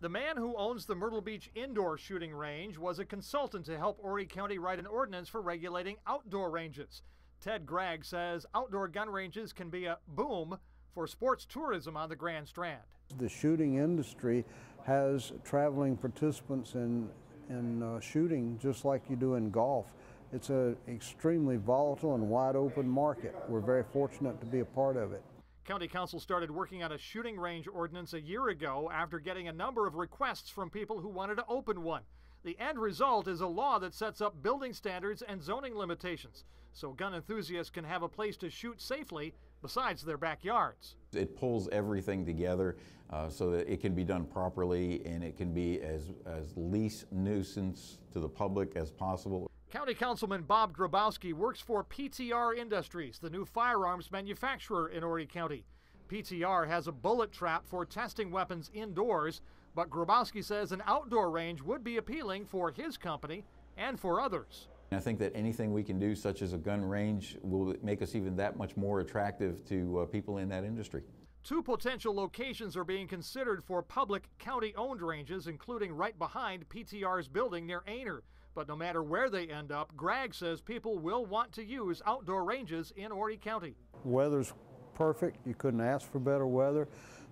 The man who owns the Myrtle Beach indoor shooting range was a consultant to help Horry County write an ordinance for regulating outdoor ranges. Ted Gregg says outdoor gun ranges can be a boom for sports tourism on the Grand Strand. The shooting industry has traveling participants in, in uh, shooting just like you do in golf. It's an extremely volatile and wide open market. We're very fortunate to be a part of it. County Council started working on a shooting range ordinance a year ago after getting a number of requests from people who wanted to open one. The end result is a law that sets up building standards and zoning limitations so gun enthusiasts can have a place to shoot safely besides their backyards. It pulls everything together uh, so that it can be done properly and it can be as, as least nuisance to the public as possible. County Councilman Bob Grabowski works for PTR Industries, the new firearms manufacturer in Horry County. PTR has a bullet trap for testing weapons indoors, but Grabowski says an outdoor range would be appealing for his company and for others. I think that anything we can do, such as a gun range, will make us even that much more attractive to uh, people in that industry. Two potential locations are being considered for public county owned ranges, including right behind PTR's building near Aynor. But no matter where they end up, Gregg says people will want to use outdoor ranges in Horry County. Weather's perfect. You couldn't ask for better weather.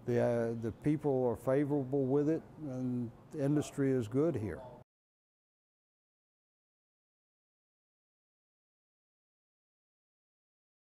The, uh, the people are favorable with it, and the industry is good here.